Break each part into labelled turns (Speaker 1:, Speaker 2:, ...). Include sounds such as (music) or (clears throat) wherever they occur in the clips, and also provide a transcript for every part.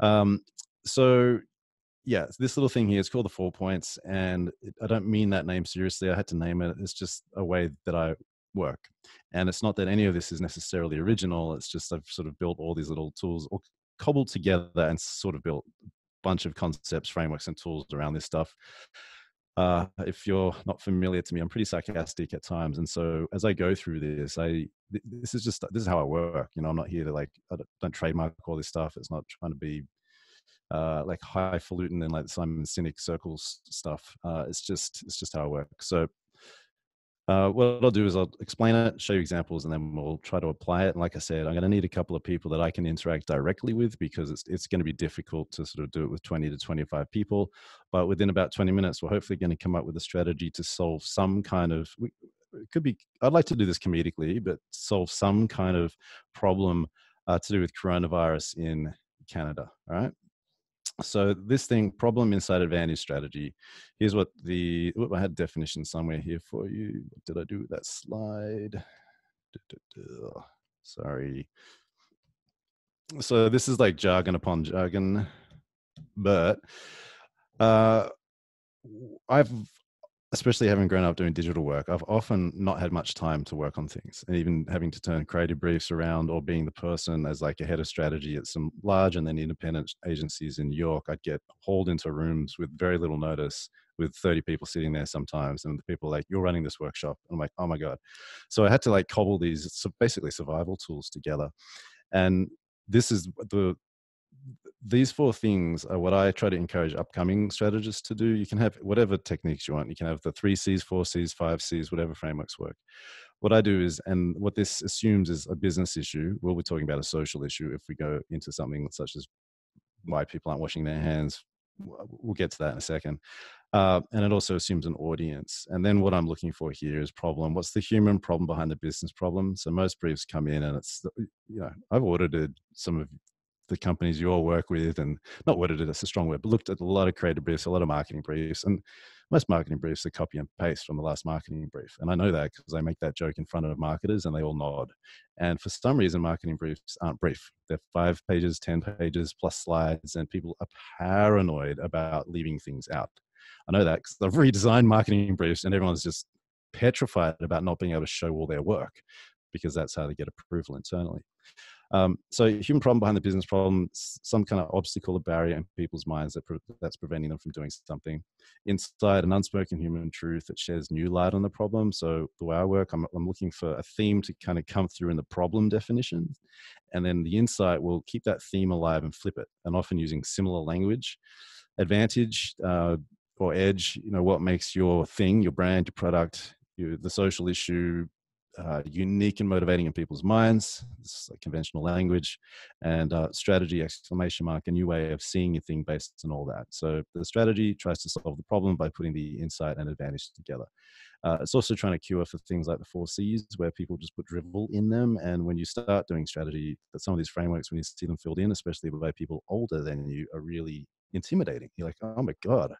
Speaker 1: Um, so yeah, this little thing here is called the four points, and I don't mean that name seriously. I had to name it. It's just a way that I work, and it's not that any of this is necessarily original. It's just I've sort of built all these little tools, or cobbled together, and sort of built a bunch of concepts, frameworks, and tools around this stuff. Uh, if you're not familiar to me, I'm pretty sarcastic at times, and so as I go through this, I this is just this is how I work. You know, I'm not here to like I don't, don't trademark all this stuff. It's not trying to be uh, like highfalutin and like Simon Sinek circles stuff. Uh, it's just it's just how I work. So uh, what I'll do is I'll explain it, show you examples, and then we'll try to apply it. And like I said, I'm going to need a couple of people that I can interact directly with because it's it's going to be difficult to sort of do it with 20 to 25 people. But within about 20 minutes, we're hopefully going to come up with a strategy to solve some kind of it could be I'd like to do this comedically, but solve some kind of problem uh, to do with coronavirus in Canada. All right so this thing problem insight advantage strategy here's what the i had definition somewhere here for you. What did i do with that slide? Sorry. So this is like jargon upon jargon but uh i've especially having grown up doing digital work, I've often not had much time to work on things and even having to turn creative briefs around or being the person as like a head of strategy at some large and then independent agencies in New York, I'd get hauled into rooms with very little notice with 30 people sitting there sometimes and the people like, you're running this workshop. And I'm like, oh my God. So I had to like cobble these basically survival tools together. And this is the these four things are what I try to encourage upcoming strategists to do. You can have whatever techniques you want. You can have the three C's, four C's, five C's, whatever frameworks work. What I do is, and what this assumes is a business issue. Well, we're talking about a social issue if we go into something such as why people aren't washing their hands. We'll get to that in a second. Uh, and it also assumes an audience. And then what I'm looking for here is problem. What's the human problem behind the business problem? So most briefs come in and it's, you know, I've audited some of the companies you all work with and not worded it, that's a strong word, but looked at a lot of creative briefs, a lot of marketing briefs, and most marketing briefs are copy and paste from the last marketing brief. And I know that because I make that joke in front of marketers and they all nod. And for some reason, marketing briefs aren't brief. They're five pages, 10 pages plus slides, and people are paranoid about leaving things out. I know that because I've redesigned marketing briefs and everyone's just petrified about not being able to show all their work because that's how they get approval internally. Um, so human problem behind the business problem, some kind of obstacle or barrier in people's minds that pre- that's preventing them from doing something. Insight an unspoken human truth that sheds new light on the problem. So the way I work, I'm, I'm looking for a theme to kind of come through in the problem definition. And then the insight will keep that theme alive and flip it, and often using similar language. Advantage uh, or edge, you know, what makes your thing, your brand, your product, your, the social issue, uh, unique and motivating in people's minds. It's like conventional language and uh, strategy exclamation mark, a new way of seeing a thing based on all that. So the strategy tries to solve the problem by putting the insight and advantage together. Uh, it's also trying to cure for things like the four C's, where people just put drivel in them. And when you start doing strategy, that some of these frameworks, when you see them filled in, especially by people older than you, are really intimidating. You're like, oh my god,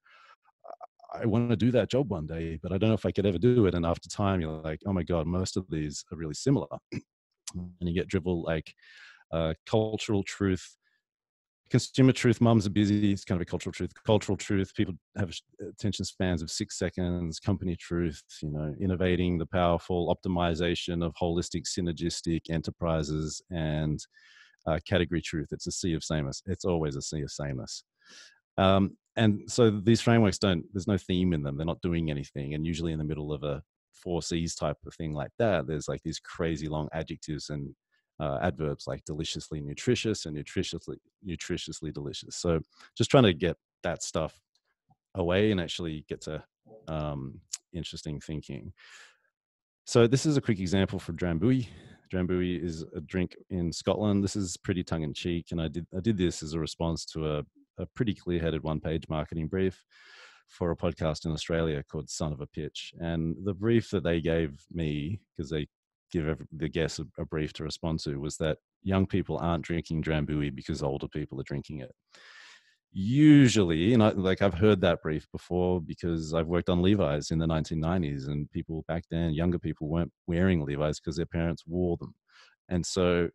Speaker 1: I want to do that job one day, but I don't know if I could ever do it. And after time, you're like, oh my God, most of these are really similar. (clears throat) and you get dribble like uh, cultural truth, consumer truth. Mums are busy. It's kind of a cultural truth. Cultural truth. People have attention spans of six seconds. Company truth. You know, innovating the powerful optimization of holistic, synergistic enterprises and uh, category truth. It's a sea of sameness. It's always a sea of sameness. Um, and so these frameworks don't there's no theme in them they're not doing anything and usually in the middle of a four c's type of thing like that there's like these crazy long adjectives and uh, adverbs like deliciously nutritious and nutritiously nutritiously delicious. So just trying to get that stuff away and actually get to um, interesting thinking. So this is a quick example for drambuie drambuie is a drink in scotland. This is pretty tongue-in-cheek and i did i did this as a response to a a pretty clear headed one page marketing brief for a podcast in Australia called Son of a Pitch. And the brief that they gave me, because they give the guests a, a, brief to respond to, was that young people aren't drinking Drambuie because older people are drinking it. Usually, and I, like I've heard that brief before because I've worked on Levi's in the 1990s, and people back then, younger people weren't wearing Levi's because their parents wore them. And so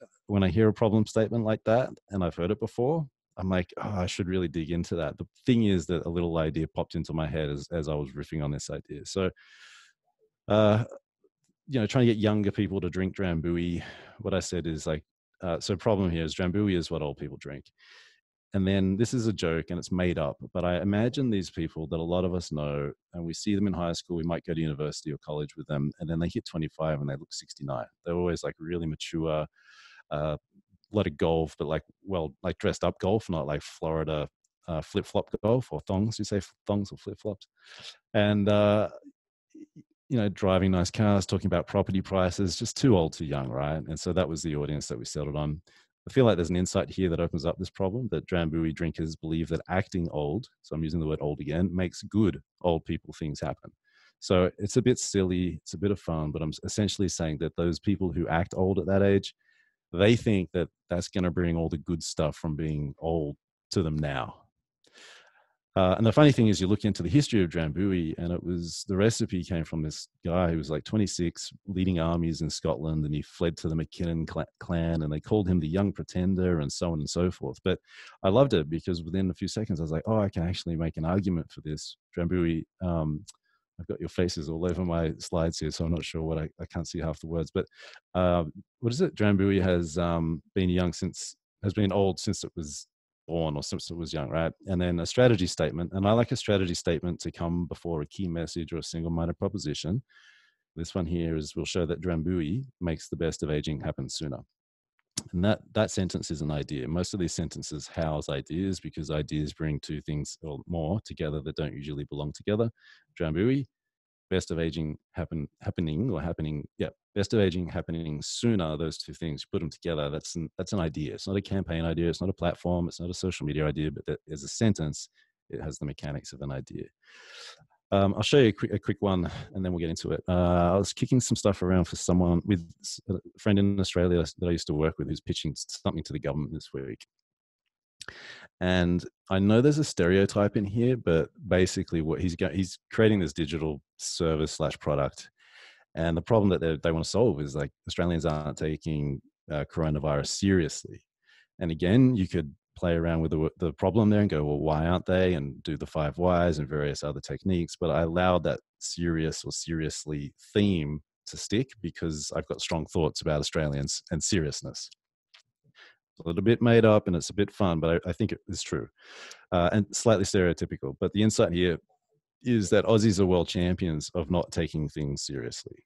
Speaker 1: uh, when I hear a problem statement like that, and I've heard it before, I'm like, oh, I should really dig into that. The thing is that a little idea popped into my head as, as I was riffing on this idea. So, uh, you know, trying to get younger people to drink Drambuie, what I said is like, uh, so problem here is Drambuie is what old people drink. And then this is a joke and it's made up, but I imagine these people that a lot of us know, and we see them in high school, we might go to university or college with them, and then they hit 25 and they look 69. They're always like really mature, uh, a lot of golf, but like, well, like dressed up golf, not like Florida uh, flip flop golf or thongs. You say thongs or flip flops. And, uh, you know, driving nice cars, talking about property prices, just too old, too young, right? And so that was the audience that we settled on. I feel like there's an insight here that opens up this problem that Drambuie drinkers believe that acting old, so I'm using the word old again, makes good old people things happen. So it's a bit silly, it's a bit of fun, but I'm essentially saying that those people who act old at that age, they think that that's going to bring all the good stuff from being old to them now. Uh, and the funny thing is, you look into the history of Drambuie, and it was the recipe came from this guy who was like 26, leading armies in Scotland, and he fled to the Mackinnon clan, and they called him the Young Pretender, and so on and so forth. But I loved it because within a few seconds, I was like, oh, I can actually make an argument for this. Drambuie, um, I've got your faces all over my slides here, so I'm not sure what I, I can't see half the words. But uh, what is it? Drambuie has um, been young since has been old since it was born or since it was young, right? And then a strategy statement. And I like a strategy statement to come before a key message or a single minded proposition. This one here is will show that Drambuie makes the best of aging happen sooner. And that, that sentence is an idea. Most of these sentences house ideas because ideas bring two things or more together that don't usually belong together. Drambuie best of aging happen happening or happening yeah best of aging happening sooner those two things put them together that's an, that's an idea it's not a campaign idea it's not a platform it's not a social media idea but that as a sentence it has the mechanics of an idea um, I'll show you a quick, a quick, one and then we'll get into it. Uh, I was kicking some stuff around for someone with a friend in Australia that I used to work with who's pitching something to the government this week. And I know there's a stereotype in here, but basically, what he's got, he's creating this digital service slash product. And the problem that they, want to solve is like Australians aren't taking uh, coronavirus seriously. And again, you could play around with the, the problem there and go, well, why aren't they? And do the five whys and various other techniques. But I allowed that serious or seriously theme to stick because I've got strong thoughts about Australians and seriousness a little bit made up and it's a bit fun, but I, I think it is true uh, and slightly stereotypical. But the insight here is that Aussies are world champions of not taking things seriously.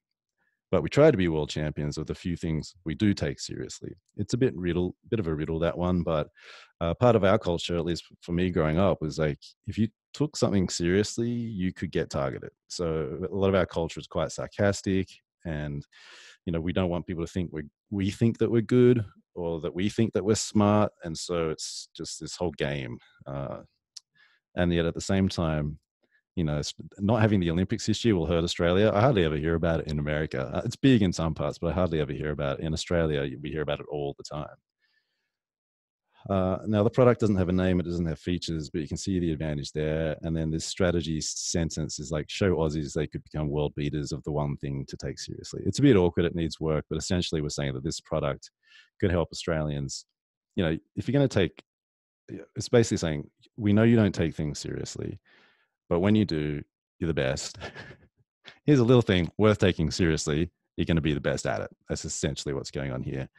Speaker 1: But we try to be world champions of the few things we do take seriously. It's a bit riddle, bit of a riddle that one, but uh, part of our culture, at least for me growing up, was like if you took something seriously, you could get targeted. So a lot of our culture is quite sarcastic, and you know we don't want people to think we we think that we're good or that we think that we're smart and so it's just this whole game uh, and yet at the same time you know not having the olympics this year will hurt australia i hardly ever hear about it in america uh, it's big in some parts but i hardly ever hear about it in australia we hear about it all the time uh, now the product doesn't have a name, it doesn't have features, but you can see the advantage there. And then this strategy sentence is like show Aussies they could become world beaters of the one thing to take seriously. It's a bit awkward, it needs work, but essentially we're saying that this product could help Australians. You know, if you're going to take, it's basically saying we know you don't take things seriously, but when you do, you're the best. (laughs) Here's a little thing worth taking seriously. You're going to be the best at it. That's essentially what's going on here.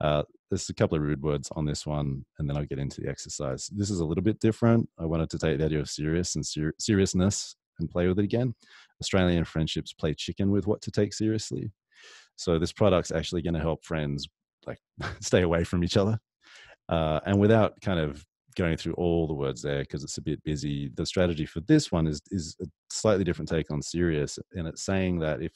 Speaker 1: Uh, there's a couple of rude words on this one, and then I'll get into the exercise. This is a little bit different. I wanted to take the idea of serious and ser- seriousness and play with it again. Australian friendships play chicken with what to take seriously. So this product's actually going to help friends like (laughs) stay away from each other, uh, and without kind of going through all the words there because it's a bit busy. The strategy for this one is is a slightly different take on serious, and it's saying that if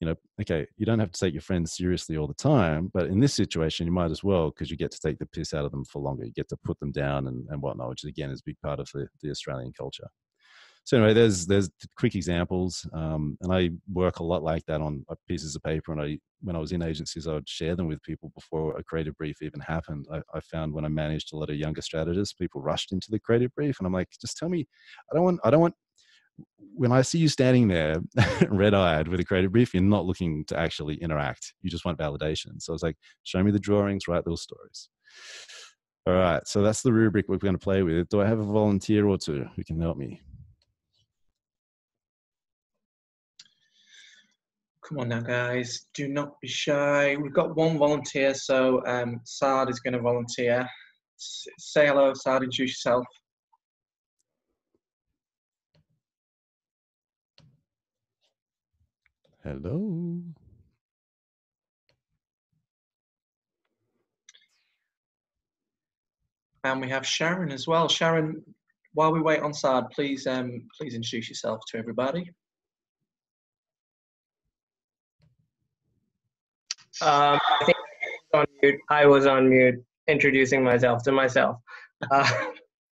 Speaker 1: you know, okay, you don't have to take your friends seriously all the time, but in this situation, you might as well because you get to take the piss out of them for longer. You get to put them down and, and whatnot, which again is a big part of the, the Australian culture. So anyway, there's there's quick examples, um, and I work a lot like that on uh, pieces of paper. And I, when I was in agencies, I would share them with people before a creative brief even happened. I, I found when I managed a lot of younger strategists, people rushed into the creative brief, and I'm like, just tell me, I don't want I don't want when I see you standing there, (laughs) red eyed with a creative brief, you're not looking to actually interact. You just want validation. So I was like, show me the drawings, write those stories. All right. So that's the rubric we're going to play with. Do I have a volunteer or two who can help me?
Speaker 2: Come on now, guys. Do not be shy. We've got one volunteer, so um, Saad is going to volunteer. S- say hello, Saad. Introduce yourself.
Speaker 1: Hello.
Speaker 2: And we have Sharon as well. Sharon, while we wait on Saad, please um, please introduce yourself to everybody.
Speaker 3: Um, I think I was on mute. I was on mute introducing myself to myself. Uh,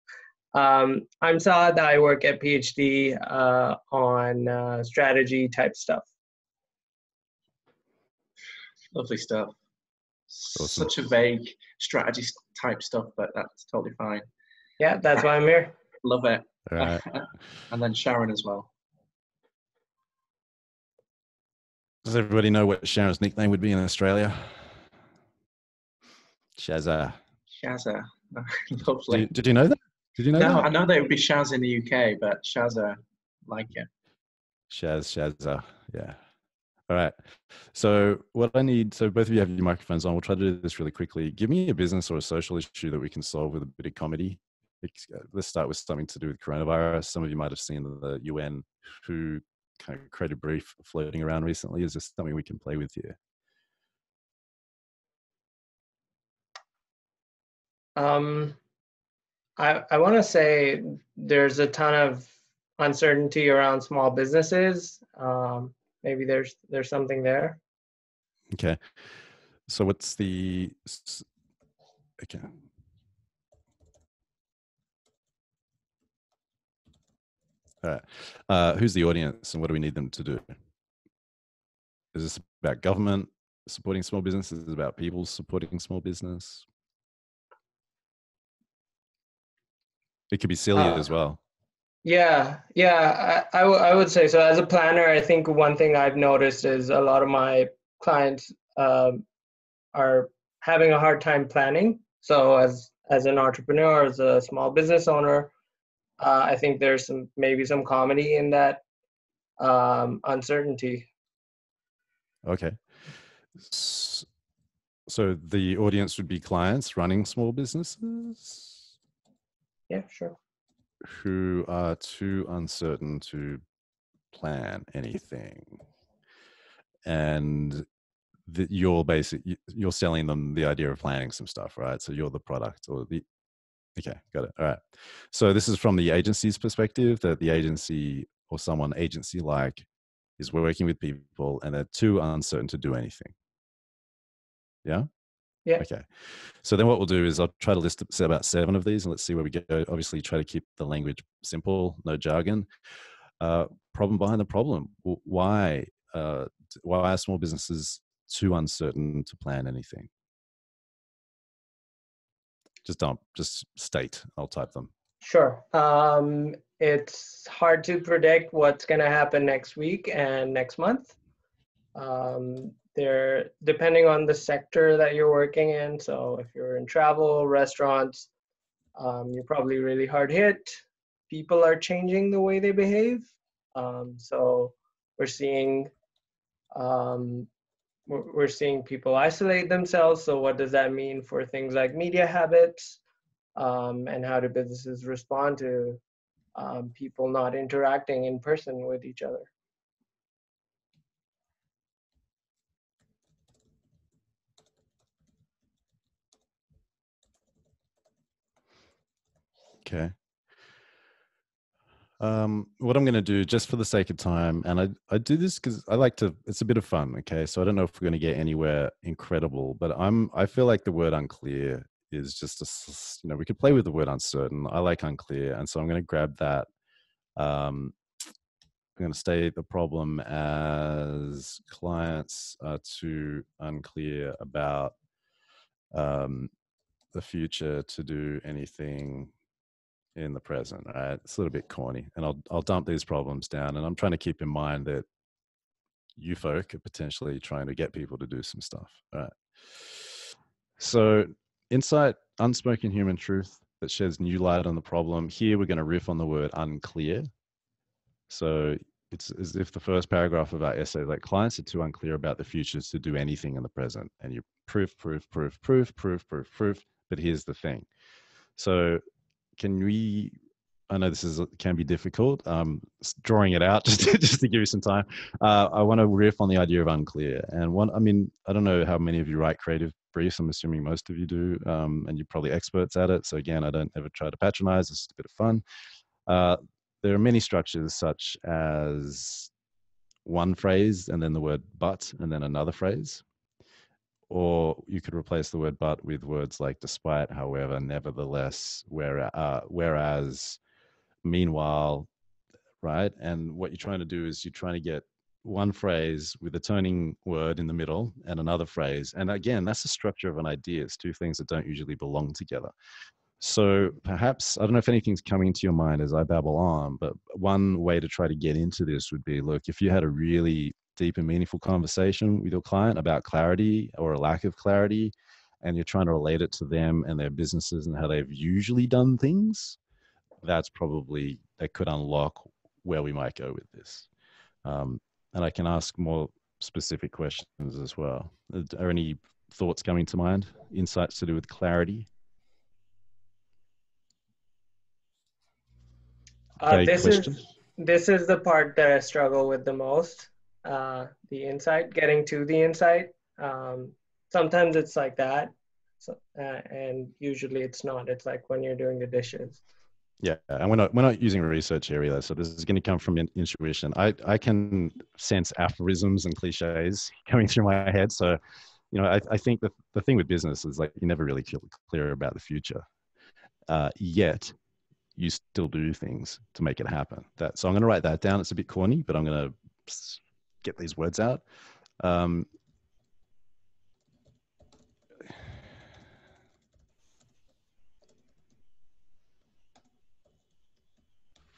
Speaker 3: (laughs) um, I'm Saad. I work at PhD uh, on uh, strategy type stuff.
Speaker 2: Lovely stuff.
Speaker 1: Awesome.
Speaker 2: Such a vague strategy type stuff, but that's totally fine.
Speaker 3: Yeah, that's why I'm here.
Speaker 2: Love it.
Speaker 1: All right. (laughs)
Speaker 2: and then Sharon as well.
Speaker 1: Does everybody know what Sharon's nickname would be in Australia? Shazza.
Speaker 2: Shazza. (laughs)
Speaker 1: Did
Speaker 2: Lovely.
Speaker 1: you, did you know that? Did you know
Speaker 2: No,
Speaker 1: that?
Speaker 2: I know that it would be Shaz in the UK, but Shazza, like it.
Speaker 1: Shaz, Shazza. Yeah. All right. So what I need, so both of you have your microphones on. We'll try to do this really quickly. Give me a business or a social issue that we can solve with a bit of comedy. Uh, Let's start with something to do with coronavirus. Some of you might have seen the UN who kind of created brief floating around recently. Is this something we can play with here?
Speaker 3: Um, I I want to say there's a ton of uncertainty around small businesses. Um, maybe there's there's something there.
Speaker 1: Okay. So what's the okay? All right. Uh, who's the audience, and what do we need them to do? Is this about government supporting small businesses? Is it about people supporting small business? It could be silly
Speaker 3: Uh,
Speaker 1: as well.
Speaker 3: Yeah, yeah, I, I, w- I would say so. As a planner, I think one thing I've noticed is a lot of my clients um, are having a hard time planning. So as as an entrepreneur, as a small business owner, uh, I think there's some maybe some comedy in that um, uncertainty.
Speaker 1: Okay. So the audience would be clients running small businesses.
Speaker 3: Yeah, sure.
Speaker 1: who are too uncertain to plan anything and that you're basically you're selling them the idea of planning some stuff right so you're the product or the okay got it all right so this is from the agency's perspective that the agency or someone agency like is working with people and they're too uncertain to do anything yeah
Speaker 3: Yeah.
Speaker 1: okay so then what we'll do is I'll try to list about seven of these and let's see where we go. Obviously, try to keep the language simple, no jargon. Uh, problem behind the problem. Why? Uh, why are small businesses too uncertain to plan anything? Just don't. Just state. I'll type them.
Speaker 3: Sure. Um, it's hard to predict what's going to happen next week and next month. Um, there, depending on the sector that you're working in. So if you're in travel, restaurants, um, you're probably really hard hit. People are changing the way they behave. Um, so we're seeing um, we're, seeing people isolate themselves. So what does that mean for things like media habits? um, and how do businesses respond to um, people not interacting in person with each other.
Speaker 1: Okay. Um, what I'm going to do, just for the sake of time, and I, I do this because I like to. It's a bit of fun. Okay, so I don't know if we're going to get anywhere incredible, but I'm. I feel like the word unclear is just a. You know, we could play with the word uncertain. I like unclear, and so I'm going to grab that. Um, I'm going to state the problem as clients are too unclear about um, the future to do anything in the present. Right? It's a little bit corny, and I'll I'll dump these problems down. And I'm trying to keep in mind that you folk are potentially trying to get people to do some stuff. Right? So insight, unspoken human truth that sheds new light on the problem. Here we're going to riff on the word unclear. So it's as if the first paragraph of our essay, like clients are too unclear about the futures to do anything in the present. And you proof, proof, proof, proof, proof, proof, proof. But here's the thing. So can we I know this is can be difficult. Um, drawing it out (laughs) just to, just to give you some time. Uh, I want to riff on the idea of unclear. And one, I mean, I don't know how many of you write creative briefs. I'm assuming most of you do, um, and you're probably experts at it. So again, I don't ever try to patronize. It's just a bit of fun. Uh, there are many structures such as one phrase and then the word but and then another phrase. Or you could replace the word but with words like despite, however, nevertheless, where, uh, whereas, meanwhile, right? And what you're trying to do is you're trying to get one phrase with a turning word in the middle and another phrase. And again, that's the structure of an idea. It's two things that don't usually belong together. So perhaps, I don't know if anything's coming to your mind as I babble on, but one way to try to get into this would be look, if you had a really deep and meaningful conversation with your client about clarity or a lack of clarity, and you're trying to relate it to them and their businesses and how they've usually done things, that's probably that could unlock where we might go with this. Um, and I can ask more specific questions as well. Are any thoughts coming to mind? Insights to do with clarity?
Speaker 3: Uh, this question? is this is the part that I struggle with the most. Uh, the insight, getting to the insight. Um, sometimes it's like that, so, uh, and usually it's not. It's like when you're doing the dishes.
Speaker 1: Yeah, and we're not we're not using research either. So this is going to come from intuition. I I can sense aphorisms and cliches (laughs) coming through my head. So, you know, I I think that the thing with business is like you never really clear about the future. Uh, yet, you still do things to make it happen. That so I'm going to write that down. It's a bit corny, but I'm going to get these words out. Um,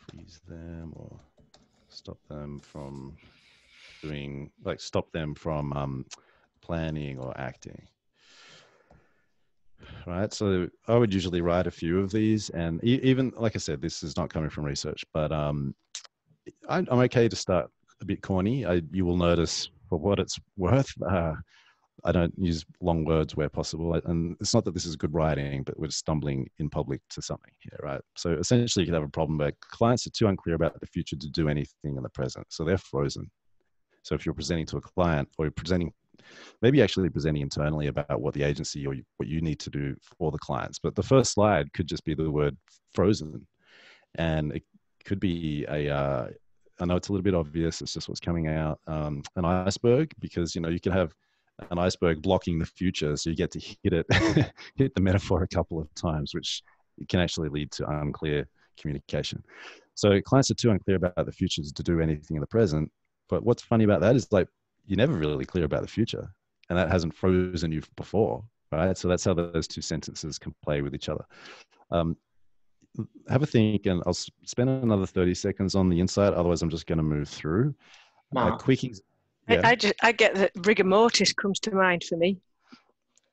Speaker 1: freeze them or stop them from doing like stop them from um, planning or acting right so i would usually write a few of these and even like i said this is not coming from research but um, I, am okay to start a bit corny I, you will notice for what it's worth (laughs) uh, I don't use long words where possible. And it's not that this is good writing, but we're stumbling in public to something here, right? So essentially, you could have a problem where clients are too unclear about the future to do anything in the present. So they're frozen. So if you're presenting to a client or you're presenting, maybe actually presenting internally about what the agency or what you need to do for the clients, but the first slide could just be the word frozen. And it could be a, uh, I know it's a little bit obvious. It's just what's coming out. Um, an iceberg because you know you can have an iceberg blocking the future. So you get to hit it, (laughs) hit the metaphor a couple of times, which can actually lead to unclear communication. So clients are too unclear about the futures to do anything in the present. But what's funny about that is like you're never really clear about the future, and that hasn't frozen you before, right? So that's how those two sentences can play with each other. Um, have a think, and I'll spend another 30 seconds on the insight. Otherwise, I'm just going to move through.
Speaker 2: Mark,
Speaker 1: a quick
Speaker 4: yeah. I, I, just I get that rigor mortis comes to mind for me.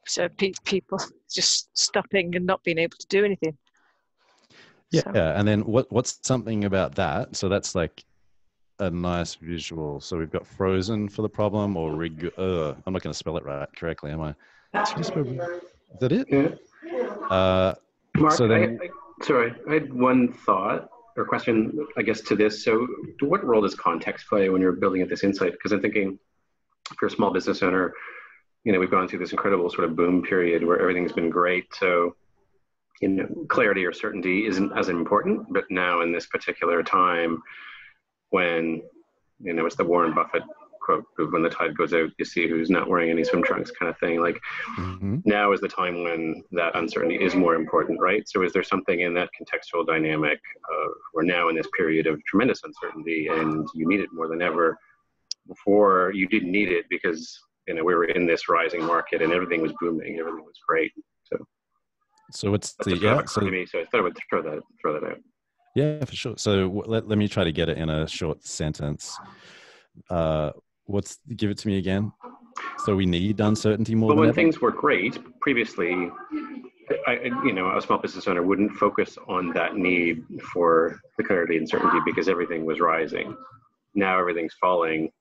Speaker 4: So pe- people (laughs) just stopping and not being able to do anything.
Speaker 1: Yeah, so. yeah, and then what what's something about that? So that's like a nice visual. So we've got frozen for the problem, or rig. Uh, I'm not going to spell it right correctly, am I? Is that it?
Speaker 5: Yeah. Uh, Mark, so then, I, I, sorry, I had one thought or question, I guess, to this. So, what role does context play when you're building at this insight? Because I'm thinking, if you're a small business owner, you know, we've gone through this incredible sort of boom period where everything's been great. So, you know, clarity or certainty isn't as important. But now, in this particular time, when you know, it's the Warren Buffett quote when the tide goes out you see who's not wearing any swim trunks kind of thing. Like mm-hmm. now is the time when that uncertainty is more important right? So is there something in that contextual dynamic of we're now in this period of tremendous uncertainty and you need it more than ever? Before you didn't need it because you know we were in this rising market and everything was booming everything was great. So
Speaker 1: so it's the yeah
Speaker 5: so, me, so i thought i would throw that throw that out.
Speaker 1: Yeah for sure. So let, let me try to get it in a short sentence. Uh, what's give it to me again so we need uncertainty more
Speaker 5: but when ever? things were great previously I, you know, a small business owner wouldn't focus on that need for the clarity and certainty because everything was rising. Now everything's falling.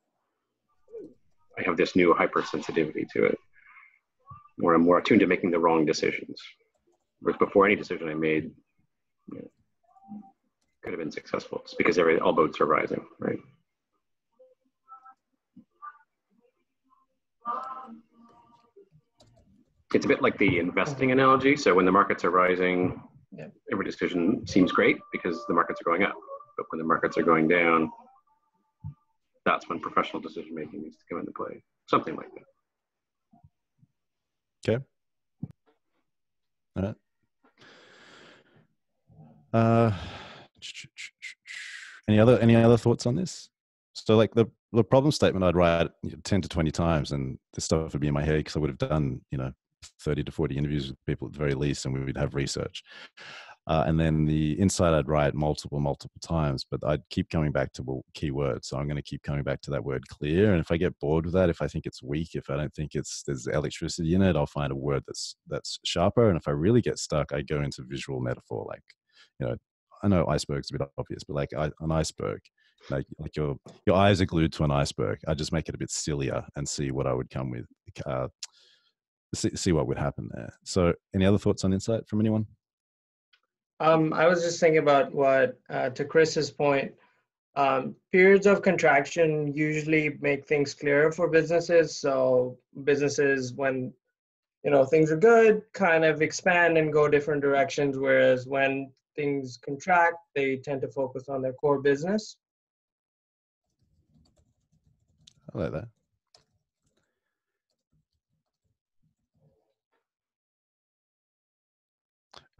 Speaker 5: I have this new hypersensitivity to it, where I'm more attuned to making the wrong decisions. Whereas before any decision I made, you know, could have been successful. It's because every all boats are rising, right? It's a bit like the investing analogy. So when the markets are rising, yeah. every decision seems great because the markets are going up. But when the markets are going down, that's when professional decision making needs to come into play. Something like
Speaker 1: that. Okay. All right. Uh, any other any other thoughts on this? So, like the the problem statement, I'd write ten to twenty times, and this stuff would be in my head because I would have done you know 30 to 40 interviews with people at the very least, and we would have research. Uh, and then the insight I'd write multiple, multiple times, but I'd keep coming back to keywords. So I'm going to keep coming back to that word clear. And if I get bored with that, if I think it's weak, if I don't think it's there's electricity in it, I'll find a word that's that's sharper. And if I really get stuck, I go into visual metaphor. Like, you know, I know iceberg's a bit obvious, but like an iceberg, like like your your eyes are glued to an iceberg. I just make it a bit sillier and see what I would come with. Uh, see, see what would happen there. So, any other thoughts on insight from anyone?
Speaker 3: Um, I was just thinking about what, uh, to Chris's point, um, periods of contraction usually make things clearer for businesses. So businesses, when you know things are good, kind of expand and go different directions. Whereas when things contract, they tend to focus on their core business.
Speaker 1: I like that.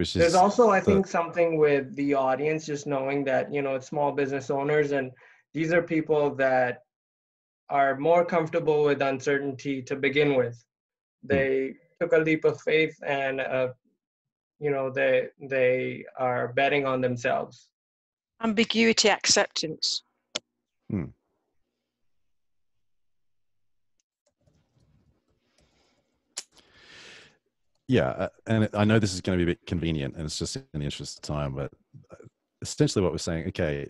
Speaker 3: Which There's also, I the, think, something with the audience just knowing that you know it's small business owners, and these are people that are more comfortable with uncertainty to begin with. Hmm. They took a leap of faith, and uh, you know they they are betting on themselves.
Speaker 4: Ambiguity acceptance.
Speaker 1: Hmm. Yeah, uh, and I know this is going to be a bit convenient, and it's just in the interest of time, but uh, essentially what we're saying, okay,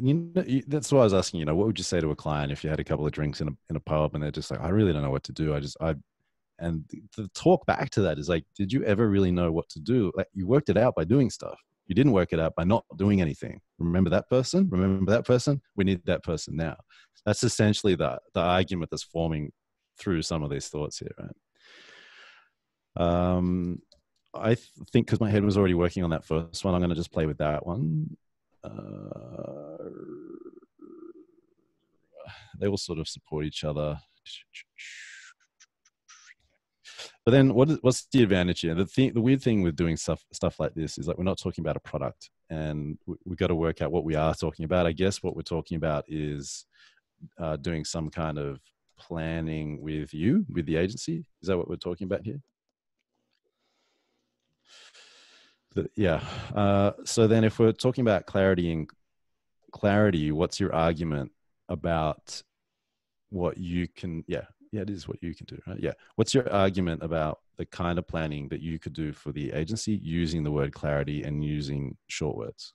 Speaker 1: you know, that's why I was asking. You know, what would you say to a client if you had a couple of drinks in a in a pub and they're just like, I really don't know what to do. I just I, and the talk back to that is like, did you ever really know what to do? Like, you worked it out by doing stuff. You didn't work it out by not doing anything. Remember that person? Remember that person? We need that person now. That's essentially the the argument that's forming through some of these thoughts here, right? Um, I th- think because my head was already working on that first one, I'm going to just play with that one. Uh, they all sort of support each other. But then, what is, what's the advantage here? The thing, the weird thing with doing stuff stuff like this is like we're not talking about a product, and we, have got to work out what we are talking about. I guess what we're talking about is uh, doing some kind of planning with you, with the agency. Is that what we're talking about here? Yeah. Uh, so then, if we're talking about clarity and clarity, what's your argument about what you can? Yeah, yeah, it is what you can do, right? Yeah. What's your argument about the kind of planning that you could do for the agency using the word clarity and using short words?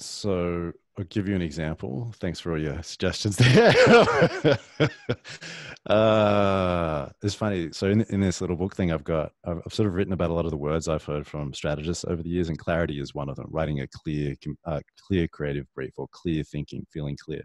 Speaker 1: So I'll give you an example. Thanks for all your suggestions there. (laughs) uh, it's funny. So in, in this little book thing I've got, I've, I've, sort of written about a lot of the words I've heard from strategists over the years, and clarity is one of them. Writing a clear, uh, clear creative brief or clear thinking, feeling clear.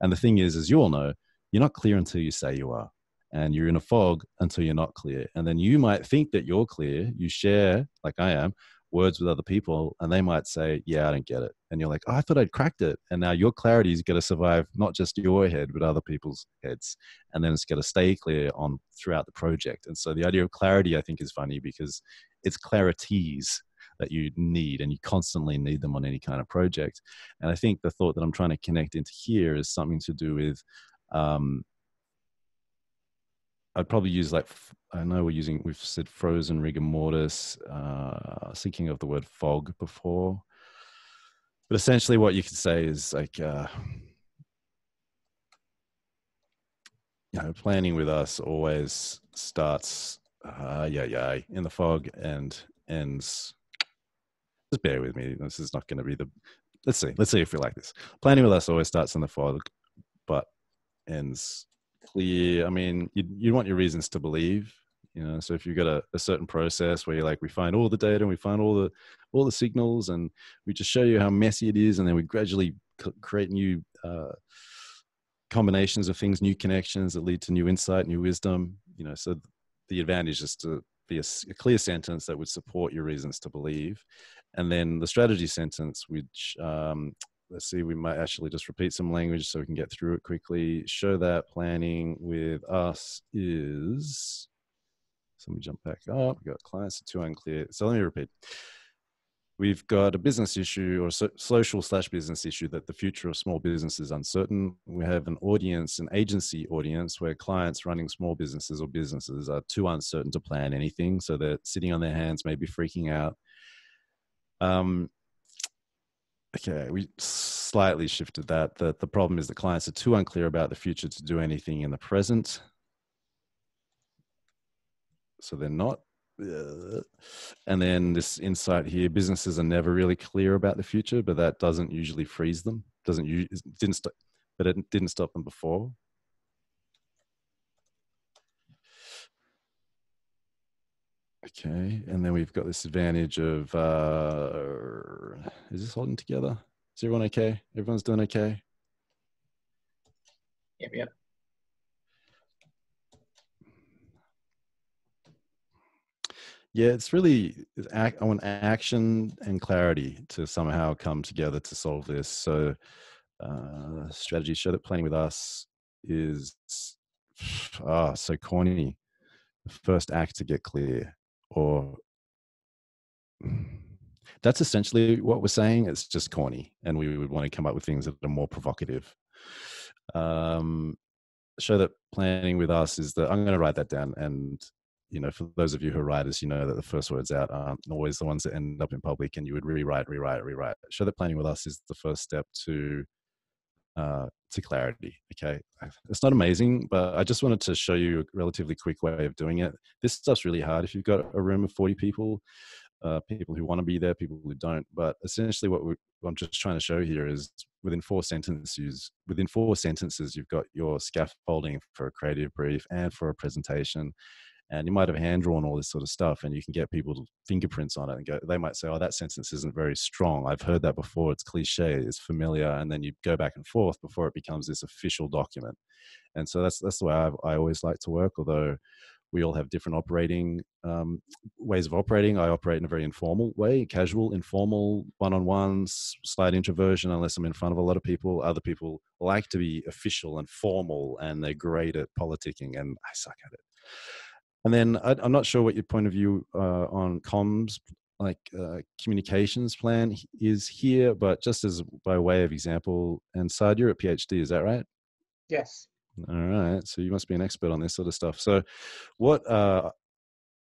Speaker 1: And the thing is, as you all know, you're not clear until you say you are and you're in a fog until you're not clear. And then you might think that you're clear. You share, like I am, words with other people and they might say yeah i don't get it. And you're like oh, i thought i'd cracked it. And now your clarity is going to survive not just your head but other people's heads. And then it's going to stay clear on throughout the project. And so the idea of clarity i think is funny because it's clarities that you need and you constantly need them on any kind of project. And i think the thought that i'm trying to connect into here is something to do with um, I'd probably use like I know we're using we've said frozen rigor mortis. Uh, thinking of the word fog before, but essentially what you could say is like uh, you know planning with us always starts uh, yeah yeah in the fog and ends. Just bear with me. This is not going to be the. Let's see. Let's see if we like this. Planning with us always starts in the fog, but ends clear. I mean, you you want your reasons to believe, you know. So if you've got a, a certain process where you're like, we find all the data and we find all the all the signals, and we just show you how messy it is, and then we gradually create new uh, combinations of things, new connections that lead to new insight, new wisdom. You know, so the advantage is to be a, a clear sentence that would support your reasons to believe, and then the strategy sentence, which um, let's see, we might actually just repeat some language so we can get through it quickly. Show that planning with us is, so let me jump back up. We've got clients are too unclear. So let me repeat. We've got a business issue or so, social slash business issue that the future of small business is uncertain. We have an audience, an agency audience where clients running small businesses or businesses are too uncertain to plan anything. So they're sitting on their hands, maybe freaking out. Um, Okay, we slightly shifted that. The, the problem is that clients are too unclear about the future to do anything in the present. So they're not. Uh, and then this insight here businesses are never really clear about the future, but that doesn't usually freeze them. Doesn't you didn't stop, but it didn't stop them before. Okay, and then we've got this advantage of, uh, is this holding together? Is everyone okay? Everyone's doing okay?
Speaker 2: Yep, yep.
Speaker 1: Yeah, it's really, I want action and clarity to somehow come together to solve this. So, uh, strategy show that playing with us is, (sighs) ah, oh, so corny. The first act to get clear or that's essentially what we're saying. It's just corny, and we would want to come up with things that are more provocative. Um, show that planning with us is that I'm going to write that down, and you know, for those of you who are writers, you know that the first words out aren't always the ones that end up in public, and you would rewrite, rewrite, rewrite. Show that planning with us is the first step to uh, to clarity. Okay, it's not amazing, but I just wanted to show you a relatively quick way of doing it. This stuff's really hard if you've got a room of 40 people, uh, people who want to be there, people who don't. But essentially, what, what I'm just trying to show here is within four sentences, within four sentences, you've got your scaffolding for a creative brief and for a presentation and you might have hand drawn all this sort of stuff and you can get people fingerprints on it and go they might say oh that sentence isn't very strong i've heard that before it's cliche it's familiar and then you go back and forth before it becomes this official document and so that's that's the way I've, i always like to work although we all have different operating um, ways of operating. I operate in a very informal way, casual, informal, one-on-ones, slight introversion, unless I'm in front of a lot of people. Other people like to be official and formal, and they're great at politicking, and I suck at it. And then I, am not sure what your point of view uh, on comms, like uh, communications plan is here, but just as by way of example, and Saad, you're at PhD, is that right?
Speaker 3: Yes.
Speaker 1: All right. So you must be an expert on this sort of stuff. So, what? Uh,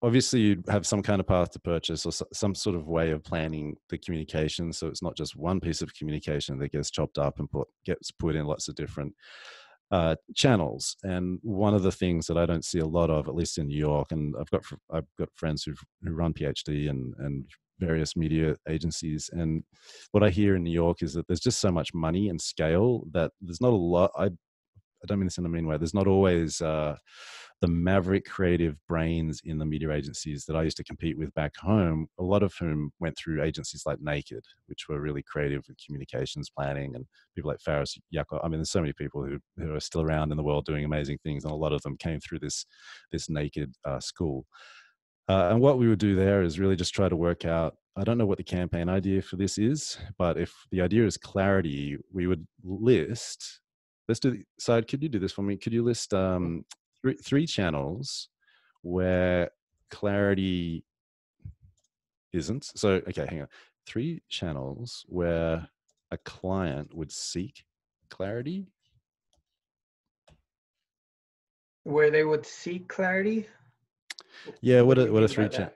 Speaker 1: obviously, you have some kind of path to purchase or some sort of way of planning the communication. So it's not just one piece of communication that gets chopped up and put gets put in lots of different uh, channels. And one of the things that I don't see a lot of, at least in New York, and I've got I've got friends who who run PhD and and various media agencies, and what I hear in New York is that there's just so much money and scale that there's not a lot. I I don't mean this in a mean way. There's not always uh, the maverick creative brains in the media agencies that I used to compete with back home, a lot of whom went through agencies like Naked, which were really creative with communications planning, and people like Faris Yakob. I mean, there's so many people who, who are still around in the world doing amazing things, and a lot of them came through this this Naked uh, school. Uh, and what we would do there is really just try to work out. I don't know what the campaign idea for this is, but if the idea is clarity, we would list let's do the side could you do this for me could you list um, three, three channels where clarity isn't. So, okay, hang on. Three channels where a client would seek clarity
Speaker 3: where they would seek clarity.
Speaker 1: Yeah, what, what a what a three chat.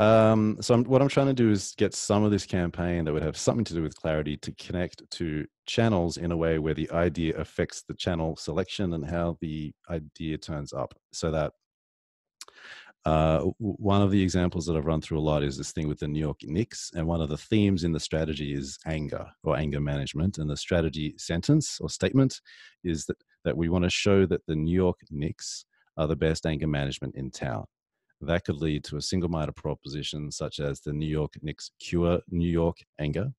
Speaker 1: Um, so I'm, what I'm trying to do is get some of this campaign that would have something to do with clarity to connect to channels in a way where the idea affects the channel selection and how the idea turns up, so that uh, one of the examples that I've run through a lot is this thing with the New York Knicks, and one of the themes in the strategy is anger or anger management. And the strategy sentence or statement is that that we want to show that the New York Knicks are the best anger management in town. That could lead to a single-minded proposition such as the New York Knicks cure New York anger,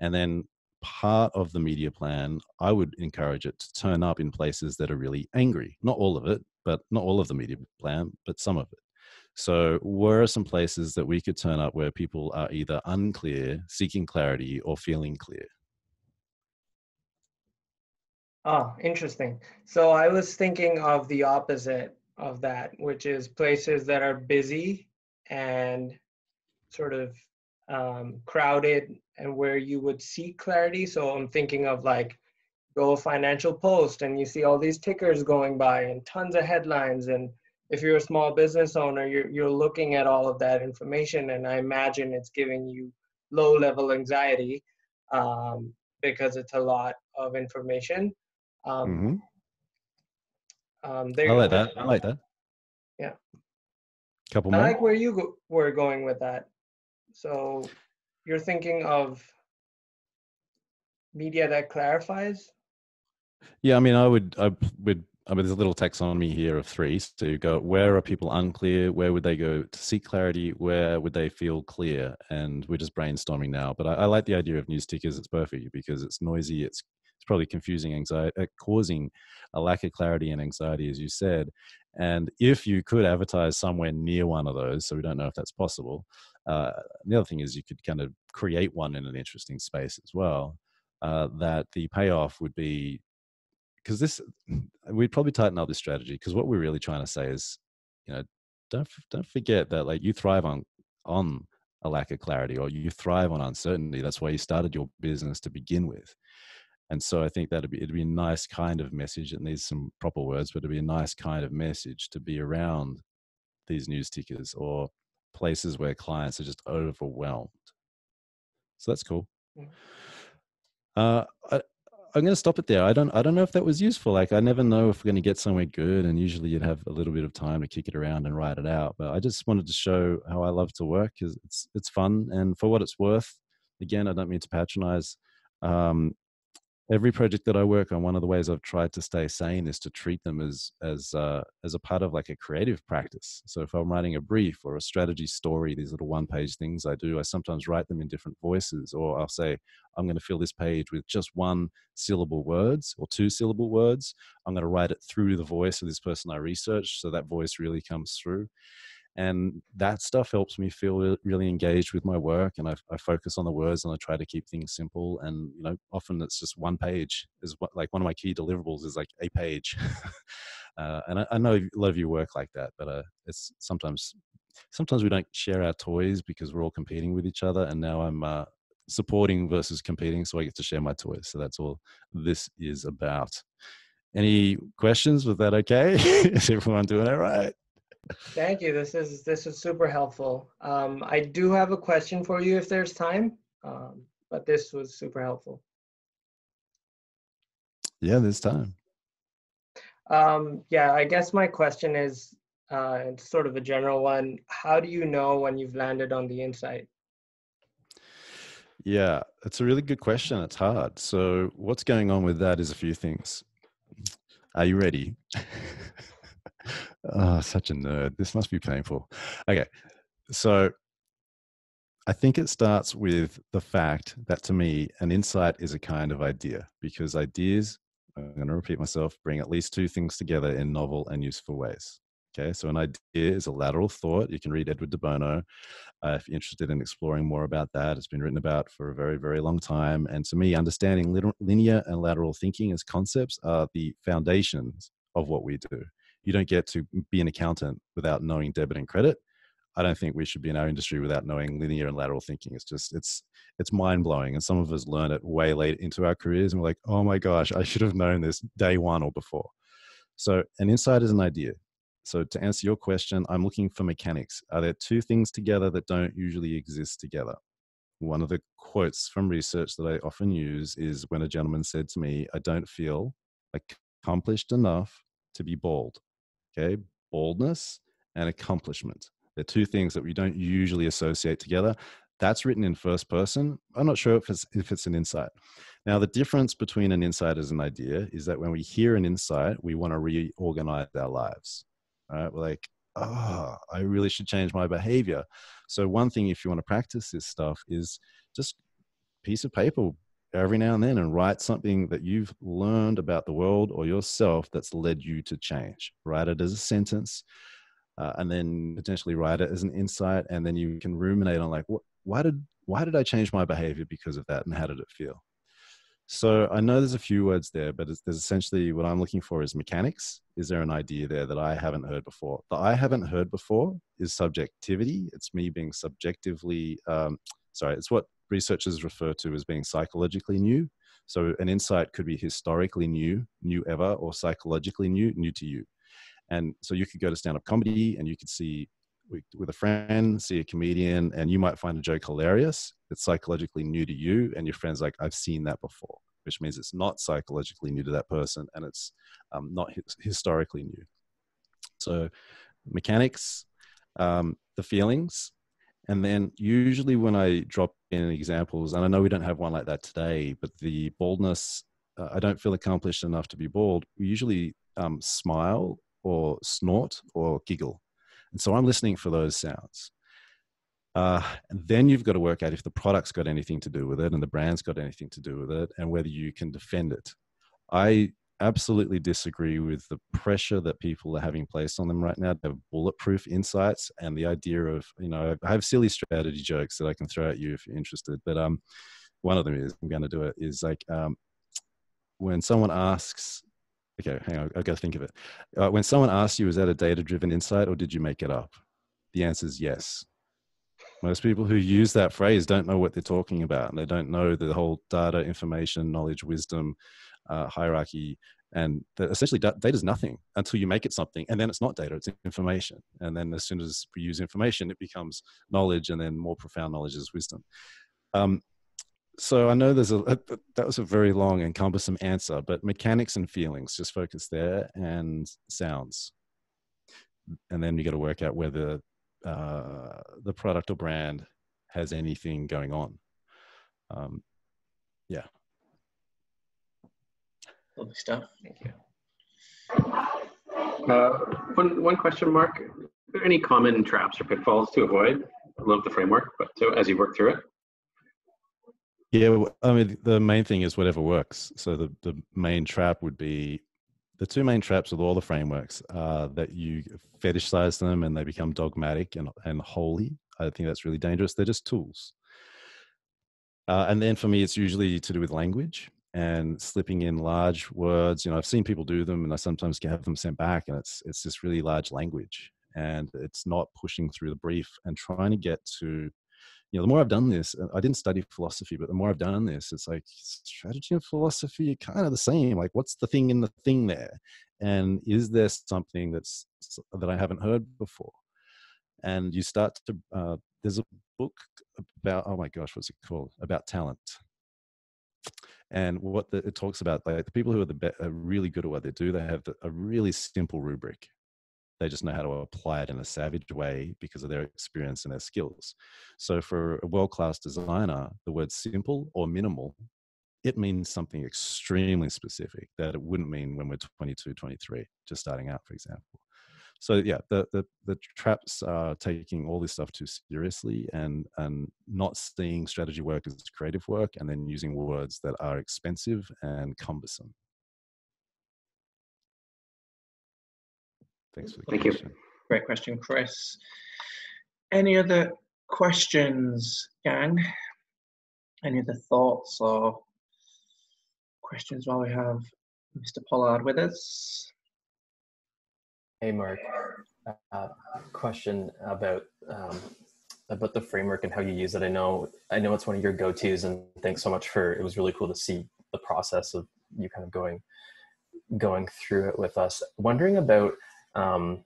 Speaker 1: and then part of the media plan, I would encourage it to turn up in places that are really angry. Not all of it, but not all of the media plan, but some of it. So, where are some places that we could turn up where people are either unclear, seeking clarity, or feeling clear?
Speaker 3: Oh, interesting. So, I was thinking of the opposite of that, which is places that are busy and sort of um, crowded and where you would seek clarity. So, I'm thinking of like go financial post and you see all these tickers going by and tons of headlines and if you're a small business owner, you're, you're looking at all of that information, and I imagine it's giving you low level anxiety um, because it's a lot of information. Um,
Speaker 1: mm-hmm. Um, I like that. I like that.
Speaker 3: Yeah.
Speaker 1: Couple
Speaker 3: I
Speaker 1: more.
Speaker 3: like where you go, were going with that. So you're thinking of media that clarifies.
Speaker 1: Yeah, I mean, I would, I would I mean, there's a little taxonomy here of three. So you go, where are people unclear? Where would they go to seek clarity? Where would they feel clear? And we're just brainstorming now. But I, I like the idea of news tickers. It's perfect because it's noisy. It's it's probably confusing, anxiety, uh, causing a lack of clarity and anxiety, as you said. And if you could advertise somewhere near one of those, so we don't know if that's possible. Uh, the other thing is you could kind of create one in an interesting space as well. Uh, that the payoff would be because this (clears throat) we'd probably tighten up this strategy because what we're really trying to say is you know don't don't forget that like you thrive on on a lack of clarity or you thrive on uncertainty that's why you started your business to begin with and so i think that'd be it'd be a nice kind of message it needs some proper words but it'd be a nice kind of message to be around these news tickers or places where clients are just overwhelmed so that's cool uh, I, I'm going to stop it there. I don't I don't know if that was useful. Like I never know if we're going to get somewhere good, and usually you'd have a little bit of time to kick it around and write it out. But I just wanted to show how I love to work because it's it's fun, and for what it's worth, again, I don't mean to patronize. Um, every project that I work on, one of the ways I've tried to stay sane is to treat them as as uh, as a part of like a creative practice. So if I'm writing a brief or a strategy story, these little one page things I do, I sometimes write them in different voices, or I'll say I'm going to fill this page with just one syllable words or two syllable words. I'm going to write it through the voice of this person I researched, so that voice really comes through and that stuff helps me feel really engaged with my work and I, I, focus on the words and i try to keep things simple and you know often it's just one page is what like one of my key deliverables is like a page. (laughs) Uh, and I, I, know a lot of you work like that but uh, it's sometimes sometimes we don't share our toys because we're all competing with each other and now i'm uh, supporting versus competing so i get to share my toys so that's all this is about. Any questions? Was that okay? (laughs) Is everyone doing it right
Speaker 3: Thank you. This is this is super helpful. Um, I do have a question for you if there's time, um, but this was super helpful.
Speaker 1: Yeah, there's time.
Speaker 3: Um, yeah, I guess my question is, uh, it's sort of a general one. How do you know when you've landed on the insight?
Speaker 1: Yeah, it's a really good question. It's hard. So, what's going on with that is a few things. Are you ready? (laughs) Oh, such a nerd. This must be painful. Okay. So I think it starts with the fact that to me, an insight is a kind of idea because ideas, I'm going to repeat myself, bring at least two things together in novel and useful ways. Okay, so an idea is a lateral thought. You can read Edward de Bono uh, if you're interested in exploring more about that. It's been written about for a very, very long time. And to me, understanding linear and lateral thinking as concepts are the foundations of what we do you don't get to be an accountant without knowing debit and credit. I don't think we should be in our industry without knowing linear and lateral thinking. It's just it's it's mind blowing, and some of us learn it way late into our careers, and we're like, oh my gosh, I should have known this day one or before. So, an insight is an idea. So, to answer your question, I'm looking for mechanics. Are there two things together that don't usually exist together? One of the quotes from research that I often use is when a gentleman said to me, I don't feel accomplished enough to be bald. Okay, boldness and accomplishment. They're two things that we don't usually associate together. That's written in first person. I'm not sure if it's if it's an insight. Now, the difference between an insight and an idea is that when we hear an insight, we want to reorganize our lives. Right? We're like, oh, I really should change my behavior. So one thing, if you want to practice this stuff, is just piece of paper every now and then and write something that you've learned about the world or yourself that's led you to change. Write it as a sentence uh, and then potentially write it as an insight and then you can ruminate on like what why did why did i change my behavior because of that and how did it feel? So i know there's a few words there but there's essentially what i'm looking for is mechanics. Is there an idea there that i haven't heard before? That i haven't heard before is subjectivity. It's me being subjectively um, sorry it's what researchers refer to as being psychologically new so an insight could be historically new new ever or psychologically new new to you and so you could go to stand up comedy and you could see with a friend, see a comedian, and you might find a joke hilarious. It's psychologically new to you, and your friend's like, I've seen that before, which means it's not psychologically new to that person and it's um, not historically new. So, mechanics, um, the feelings, and then usually when I drop in examples, and I know we don't have one like that today, but the baldness, uh, I don't feel accomplished enough to be bald. We usually um, smile or snort or giggle. And so I'm listening for those sounds. Uh, and then you've got to work out if the product's got anything to do with it and the brand's got anything to do with it and whether you can defend it. I absolutely disagree with the pressure that people are having placed on them right now to have bulletproof insights and the idea of, you know, I have silly strategy jokes that I can throw at you if you're interested. But um, one of them is, I'm going to do it, is like um, when someone asks Okay, hang on. I've got to think of it. Uh, when someone asks you, is that a data driven insight or did you make it up? The answer is yes. Most people who use that phrase don't know what they're talking about and they don't know the whole data, information, knowledge, wisdom uh, hierarchy. And that essentially, data is nothing until you make it something. And then it's not data, it's information. And then as soon as we use information, it becomes knowledge, and then more profound knowledge is wisdom. Um, so I know there's a, a, that was a very long and cumbersome answer, but mechanics and feelings just focus there and sounds, and then you got to work out whether uh, the product or brand has anything going on. Um, yeah.
Speaker 2: Lovely stuff. Thank you.
Speaker 5: Uh, one one question, Mark. Are there any common traps or pitfalls to avoid? I love the framework, but so as you work through it.
Speaker 1: Yeah, I mean, the main thing is whatever works. So the, the main trap would be the two main traps with all the frameworks are that you fetishize them and they become dogmatic and, and holy. I think that's really dangerous. They're just tools. Uh, and then for me, it's usually to do with language and slipping in large words. You know, I've seen people do them and I sometimes have them sent back and it's, it's this really large language and it's not pushing through the brief and trying to get to you know, the more I've done this, I didn't study philosophy, but the more I've done this, it's like strategy and philosophy are kind of the same. Like, what's the thing in the thing there? And is there something that's that I haven't heard before? And you start to, uh, there's a book about, oh my gosh, what's it called? About talent. And what the, it talks about, like the people who are the be- are really good at what they do, they have the, a really simple rubric they just know how to apply it in a savage way because of their experience and their skills. So for a world-class designer, the word simple or minimal, it means something extremely specific that it wouldn't mean when we're 22, 23, just starting out, for example. So yeah, the, the, the traps are taking all this stuff too seriously and, and not seeing strategy work as creative work and then using words that are expensive and cumbersome. Thanks for the Thank question. You.
Speaker 2: Great question, Chris. Any other questions, gang? Any other thoughts or questions while we have Mr. Pollard with us?
Speaker 6: Hey, Mark. Uh, question about um, about the framework and how you use it. I know I know it's one of your go-tos, and thanks so much for. It was really cool to see the process of you kind of going going through it with us. Wondering about um,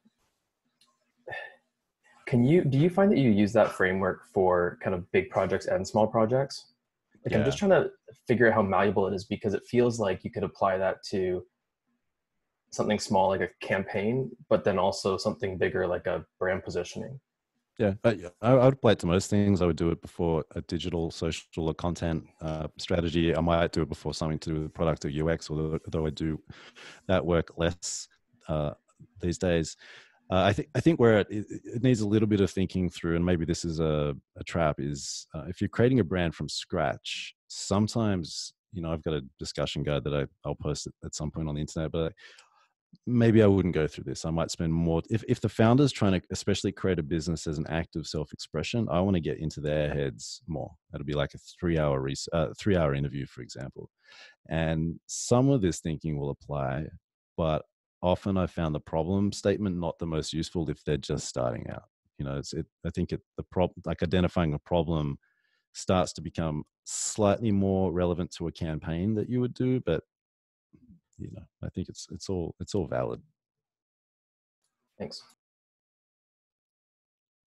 Speaker 6: can you do you find that you use that framework for kind of big projects and small projects? Like yeah. I'm just trying to figure out how malleable it is because it feels like you could apply that to something small like a campaign, but then also something bigger like a brand positioning.
Speaker 1: Yeah, I, I would apply it to most things. I would do it before a digital, social, or content uh, strategy. I might do it before something to do with product or UX, although I do that work less uh, these days. Uh, I think I think where it, it, needs a little bit of thinking through, and maybe this is a, a trap, is uh, if you're creating a brand from scratch. Sometimes you know I've got a discussion guide that I, I'll post at some point on the internet, but maybe I wouldn't go through this. I might spend more. If if the founder's trying to, especially create a business as an act of self-expression, I want to get into their heads more. It'll be like a three-hour uh, three-hour interview, for example, and some of this thinking will apply, but often I found the problem statement not the most useful if they're just starting out. You know, it's it. I think it the problem like identifying a problem starts to become slightly more relevant to a campaign that you would do, but you know, I think it's it's all it's all valid.
Speaker 6: Thanks.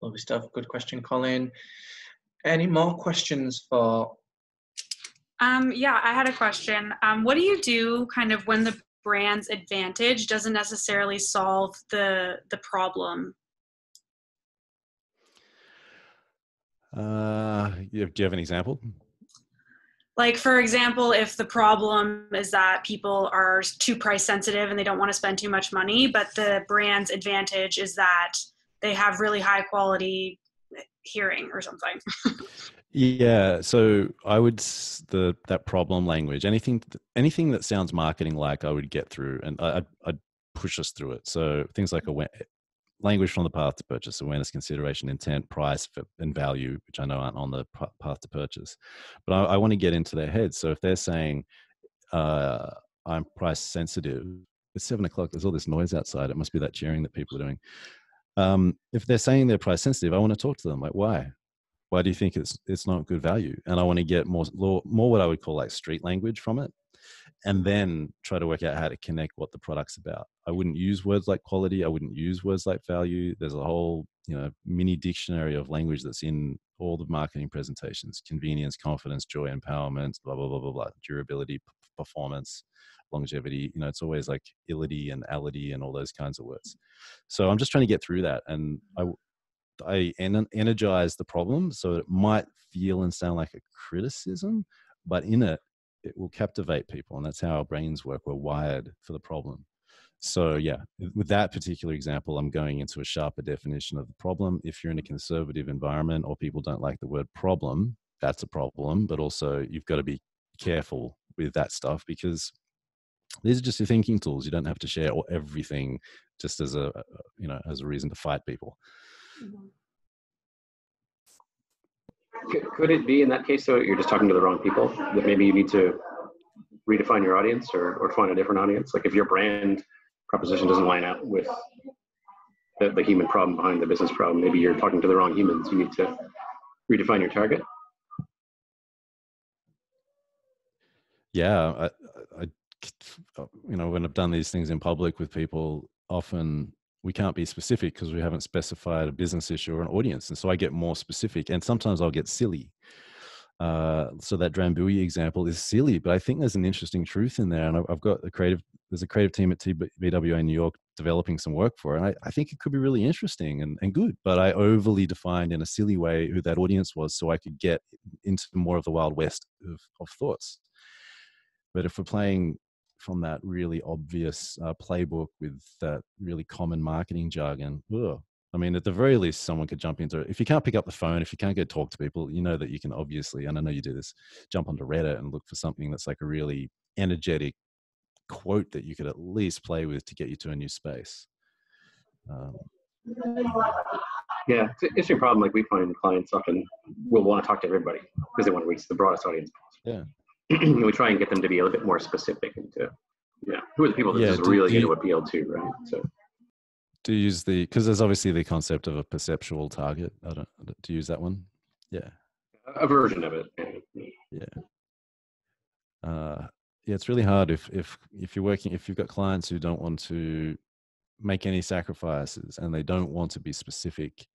Speaker 2: Lovely stuff. Good question, Colin. Any more questions for?
Speaker 7: Um, yeah, I had a question. Um, what do you do kind of when the brand's advantage doesn't necessarily solve the the problem?
Speaker 1: Uh, do you have an example?
Speaker 7: Like for example if the problem is that people are too price sensitive and they don't want to spend too much money but the brand's advantage is that they have really high quality hearing or something. (laughs)
Speaker 1: Yeah so i would the that problem language anything anything that sounds marketing like i would get through and I, i'd push us through it. So things like language from the path to purchase awareness consideration intent price and value which i know aren't on the path to purchase. But i, I want to get into their heads. So if they're saying uh, i'm price sensitive it's seven o'clock there's all this noise outside it must be that cheering that people are doing. Um, if they're saying they're price sensitive i want to talk to them like why? Why do you think it's it's not good value? And i want to get more more what i would call like street language from it and then try to work out how to connect what the product's about. I wouldn't use words like quality. I wouldn't use words like value. There's a whole, you know, mini dictionary of language that's in all the marketing presentations: convenience, confidence, joy, empowerment, blah blah blah blah blah, durability, p- performance, longevity. You know, it's always like illity and ality and all those kinds of words. So I'm just trying to get through that, and I I energize the problem so it might feel and sound like a criticism, but in it it will captivate people and that's how our brains work. We're wired for the problem. So yeah with that particular example i'm going into a sharper definition of the problem. If you're in a conservative environment or people don't like the word problem that's a problem but also you've got to be careful with that stuff because these are just your thinking tools. You don't have to share everything just as a you know as a reason to fight people. Mm-hmm.
Speaker 5: Could, it be in that case, though, you're just talking to the wrong people, that maybe you need to redefine your audience or, or find a different audience? Like if your brand proposition doesn't line up with the, the human problem behind the business problem, maybe you're talking to the wrong humans. You need to redefine your target.
Speaker 1: Yeah, I, I, you know, when I've done these things in public with people, often we can't be specific because we haven't specified a business issue or an audience. And so I get more specific and sometimes I'll get silly. Uh, so that Drambuie example is silly, but I think there's an interesting truth in there. And I've got a creative, there's a creative team at TBWA in New York developing some work for it. And I, I think it could be really interesting and, and good, but I overly defined in a silly way who that audience was so I could get into more of the Wild West of, of thoughts. But if we're playing from that really obvious uh, playbook with that really common marketing jargon. Ugh. I mean, at the very least, someone could jump into it. If you can't pick up the phone, if you can't go talk to people, you know that you can obviously, and I know you do this, jump onto Reddit and look for something that's like a really energetic quote that you could at least play with to get you to a new space. Um,
Speaker 5: yeah, it's, a problem. Like we find clients often will want to talk to everybody because they want to reach the broadest audience
Speaker 1: possible. Yeah. (clears throat)
Speaker 5: we try and get them to be a little bit more specific into yeah, who are the people that yeah, this is do, really going to appeal to, right? So
Speaker 1: do you use the because there's obviously the concept of a perceptual target. I don't do you use that one? Yeah,
Speaker 5: a version of it.
Speaker 1: Yeah. Uh, yeah, it's really hard if if if you're working if you've got clients who don't want to make any sacrifices and they don't want to be specific.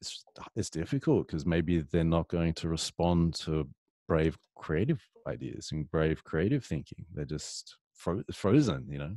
Speaker 1: It's, it's difficult because maybe they're not going to respond to brave creative ideas and brave creative thinking. They're just fro- frozen, you know.